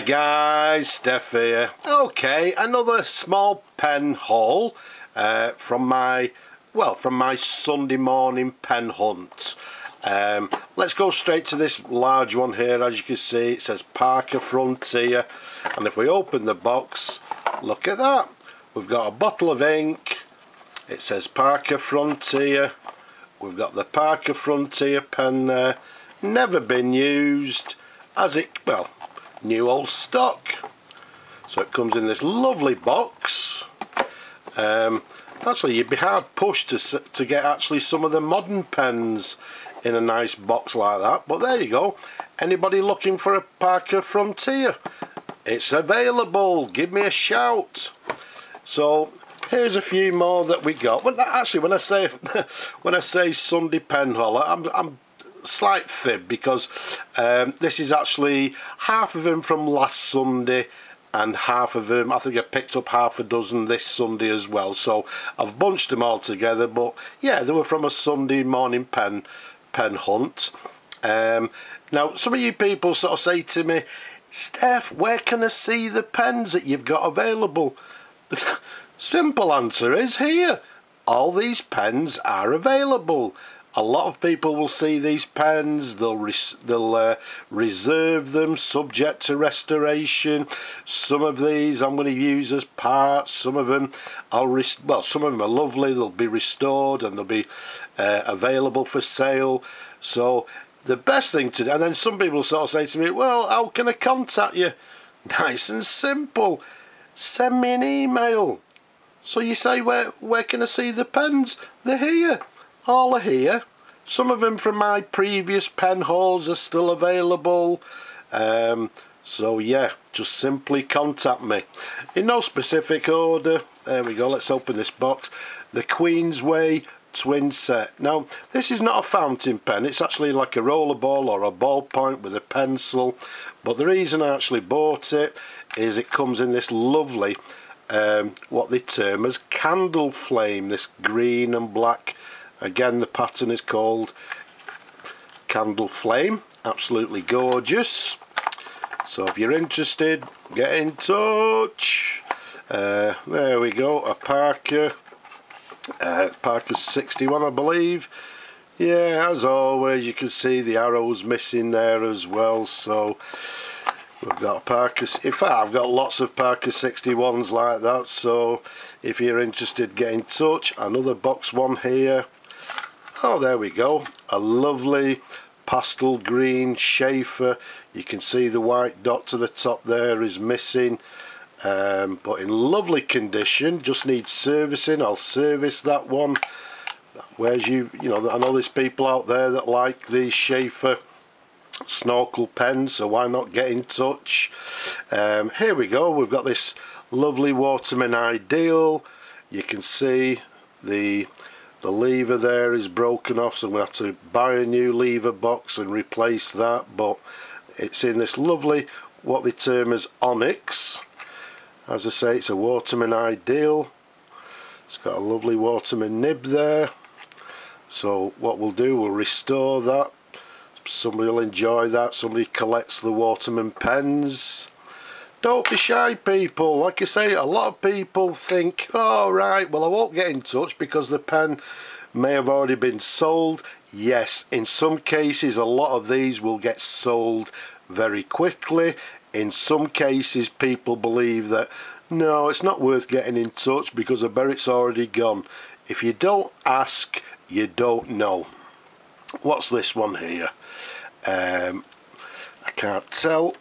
Hi guys, Steph here. Okay, another small pen haul uh, from my, well, from my Sunday morning pen hunt. Um, let's go straight to this large one here. As you can see, it says Parker Frontier. And if we open the box, look at that. We've got a bottle of ink. It says Parker Frontier. We've got the Parker Frontier pen there. Never been used. As it, well, new old stock. So it comes in this lovely box. Um, actually you'd be hard pushed to, to get actually some of the modern pens in a nice box like that but there you go. Anybody looking for a Parker Frontier? It's available. Give me a shout. So here's a few more that we got. Well actually when I say when I say Sunday pen haul I'm, I'm slight fib because um, this is actually half of them from last Sunday and half of them I think I picked up half a dozen this Sunday as well. So I've bunched them all together but yeah they were from a Sunday morning pen pen hunt. Um, now some of you people sort of say to me Steph where can I see the pens that you've got available? Simple answer is here. All these pens are available a lot of people will see these pens. They'll res they'll uh, reserve them subject to restoration. Some of these I'm going to use as parts. Some of them I'll well some of them are lovely. They'll be restored and they'll be uh, available for sale. So the best thing to do and then some people sort of say to me well how can I contact you? Nice and simple. Send me an email. So you say where where can I see the pens? They're here all are here. Some of them from my previous pen hauls are still available. Um, so yeah just simply contact me. In no specific order. There we go let's open this box. The Queensway twin set. Now this is not a fountain pen. It's actually like a rollerball or a ballpoint with a pencil. But the reason I actually bought it is it comes in this lovely um, what they term as candle flame this green and black again the pattern is called candle flame. Absolutely gorgeous. So if you're interested get in touch. Uh, there we go a Parker. Uh, Parker 61 I believe. Yeah as always you can see the arrows missing there as well. So we've got Parker in fact I've got lots of Parker 61s like that. So if you're interested get in touch. Another box one here oh there we go. A lovely pastel green Sheaffer. you can see the white dot to the top there is missing. Um, but in lovely condition just needs servicing. I'll service that one. Where's you you know I know there's people out there that like the Sheaffer snorkel pen so why not get in touch? Um, here we go. We've got this lovely Waterman Ideal. You can see the the lever there is broken off so I'm going to have to buy a new lever box and replace that but it's in this lovely what they term as onyx. As I say it's a Waterman ideal. It's got a lovely Waterman nib there. So what we'll do we'll restore that. Somebody will enjoy that. Somebody collects the Waterman pens don't be shy people. Like you say a lot of people think oh right well I won't get in touch because the pen may have already been sold. Yes in some cases a lot of these will get sold very quickly. In some cases people believe that no it's not worth getting in touch because I bet it's already gone. If you don't ask you don't know. What's this one here? Um, I can't tell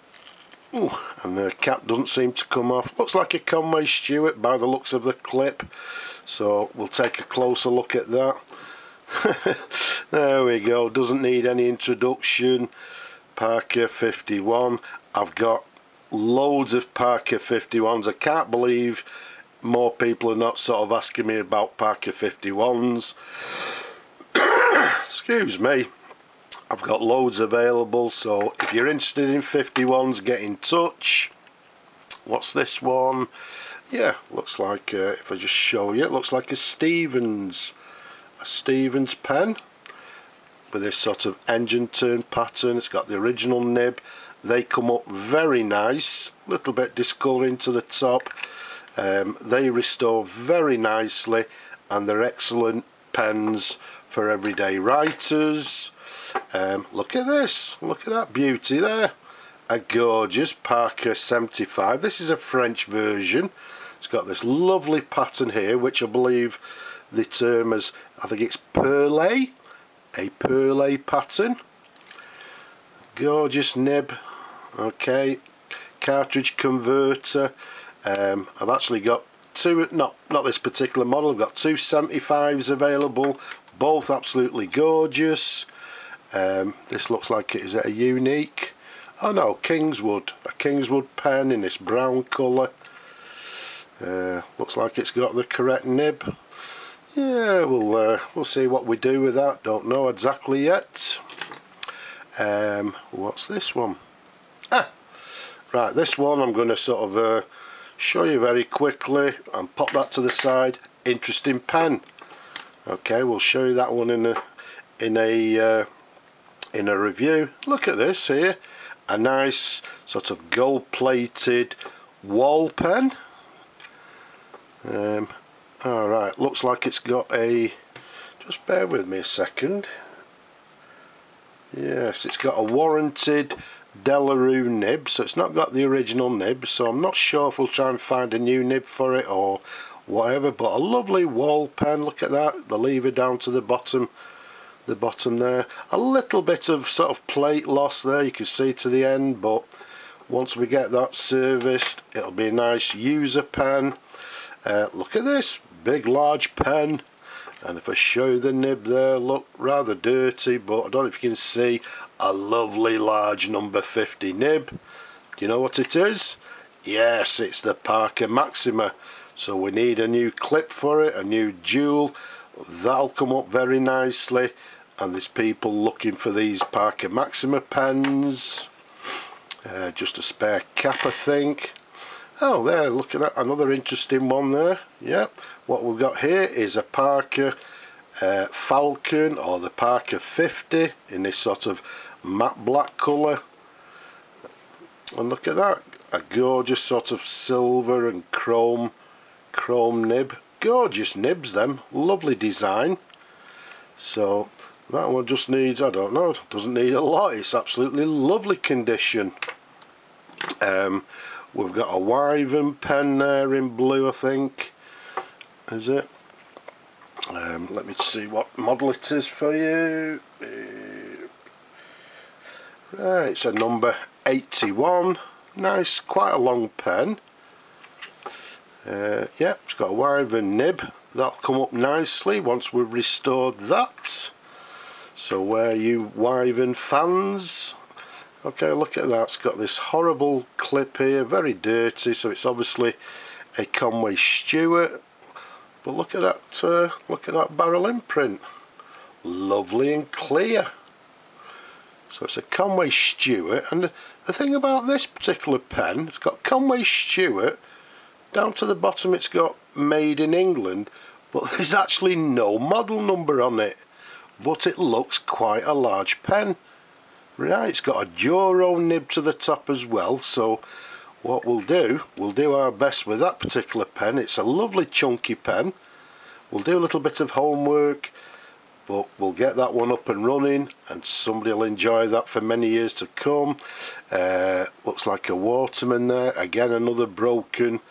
Ooh, and the cap doesn't seem to come off. Looks like a Conway Stewart by the looks of the clip. So we'll take a closer look at that. there we go. Doesn't need any introduction. Parker 51. I've got loads of Parker 51s. I can't believe more people are not sort of asking me about Parker 51s. Excuse me. I've got loads available so if you're interested in 51s get in touch. What's this one? Yeah looks like uh, if I just show you it looks like a Stephens a Stephens pen with this sort of engine turn pattern. It's got the original nib. They come up very nice a little bit discolouring to the top. Um, they restore very nicely and they're excellent pens for everyday writers um, look at this look at that beauty there. A gorgeous Parker 75 this is a French version. It's got this lovely pattern here which I believe the term as I think it's perlé a perlé pattern. Gorgeous nib okay. Cartridge converter. Um, I've actually got two not not this particular model I've got two 75s available both absolutely gorgeous um, this looks like it is a unique oh no Kingswood a Kingswood pen in this brown colour. Uh, looks like it's got the correct nib. Yeah we'll uh, we'll see what we do with that. Don't know exactly yet. Um, what's this one? Ah right this one I'm going to sort of uh, show you very quickly and pop that to the side. Interesting pen. Okay we'll show you that one in a in a uh, in a review. Look at this here. A nice sort of gold plated Wahl pen. Um, alright looks like it's got a just bear with me a second. Yes it's got a warranted De La Rue nib so it's not got the original nib so I'm not sure if we'll try and find a new nib for it or whatever but a lovely Wahl pen. Look at that the lever down to the bottom the bottom there. A little bit of sort of plate loss there you can see to the end but once we get that serviced it'll be a nice user pen. Uh, look at this big large pen. And if I show the nib there look rather dirty but I don't know if you can see a lovely large number 50 nib. Do you know what it is? Yes it's the Parker Maxima. So we need a new clip for it a new jewel. That'll come up very nicely and there's people looking for these Parker Maxima pens. Uh, just a spare cap I think. Oh there looking at another interesting one there. Yeah what we've got here is a Parker uh, Falcon or the Parker 50 in this sort of matte black colour. And look at that a gorgeous sort of silver and chrome chrome nib. Gorgeous nibs them. Lovely design. So that one just needs I don't know doesn't need a lot. It's absolutely lovely condition. Um, we've got a Wyvern pen there in blue I think. Is it? Um, let me see what model it is for you. Uh, it's a number 81 nice quite a long pen. Uh, yeah it's got a Wyvern nib. That'll come up nicely once we've restored that so where you Wyvern fans okay look at that it's got this horrible clip here very dirty so it's obviously a Conway Stewart but look at that, uh, look at that barrel imprint. Lovely and clear. So it's a Conway Stewart, and the thing about this particular pen, it's got Conway Stewart, down to the bottom it's got made in England, but there's actually no model number on it. But it looks quite a large pen. Right, it's got a Duro nib to the top as well, so what we'll do we'll do our best with that particular pen. It's a lovely chunky pen. We'll do a little bit of homework but we'll get that one up and running and somebody will enjoy that for many years to come. Uh, looks like a Waterman there. Again another broken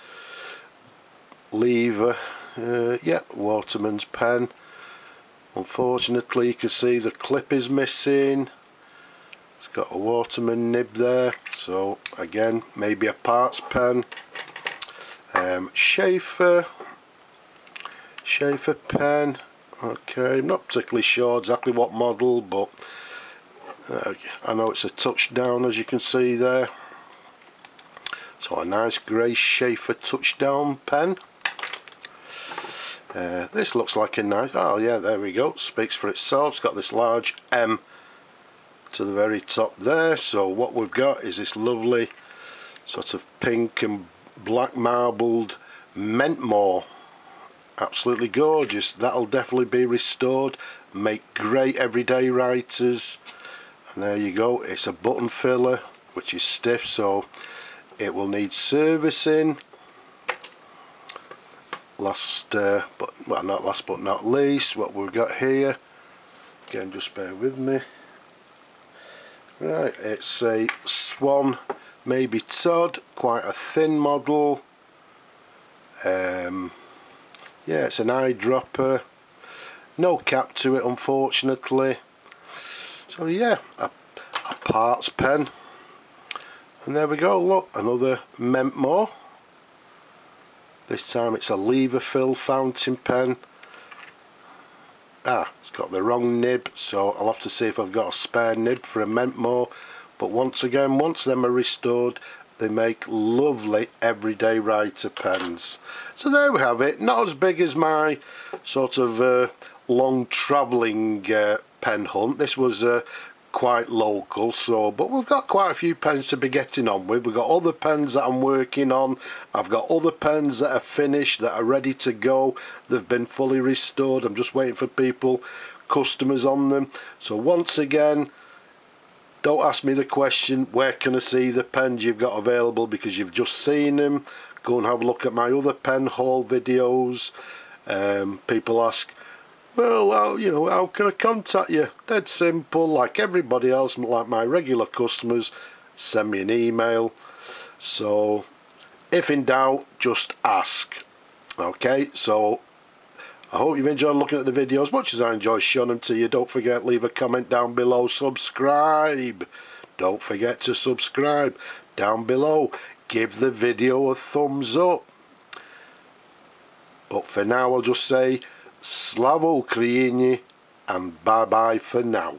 lever. Uh, yeah Waterman's pen unfortunately you can see the clip is missing. It's got a Waterman nib there. So again maybe a parts pen. Um, Sheaffer Sheaffer pen. Okay I'm not particularly sure exactly what model but uh, I know it's a touchdown as you can see there. So a nice grey Sheaffer touchdown pen uh, this looks like a nice oh yeah there we go. Speaks for itself. It's got this large M to the very top there. So what we've got is this lovely sort of pink and black marbled Mentmore absolutely gorgeous. That'll definitely be restored. Make great everyday writers. And there you go. It's a button filler which is stiff so it will need servicing last uh, but well not last but not least what we've got here. Again just bear with me. Right it's a Swan Mabie Todd quite a thin model. Um, yeah it's an eyedropper. No cap to it unfortunately. So yeah a, a parts pen. And there we go look another Mentmore this time it's a lever fill fountain pen. Ah, it's got the wrong nib, so I'll have to see if I've got a spare nib for a Mentmore. But once again, once them are restored, they make lovely everyday writer pens. So there we have it. Not as big as my sort of uh, long travelling uh, pen hunt. This was uh, quite local so but we've got quite a few pens to be getting on with. We've got other pens that I'm working on. I've got other pens that are finished that are ready to go. They've been fully restored. I'm just waiting for people customers on them. So once again don't ask me the question where can I see the pens you've got available? Because you've just seen them. Go and have a look at my other pen haul videos. Um, people ask well, you know, how can I contact you? Dead simple, like everybody else, like my regular customers, send me an email. So, if in doubt, just ask. Okay, so I hope you've enjoyed looking at the video as much as I enjoy showing them to you. Don't forget, leave a comment down below, subscribe. Don't forget to subscribe down below. Give the video a thumbs up. But for now, I'll just say Slava Ukraini and bye bye for now.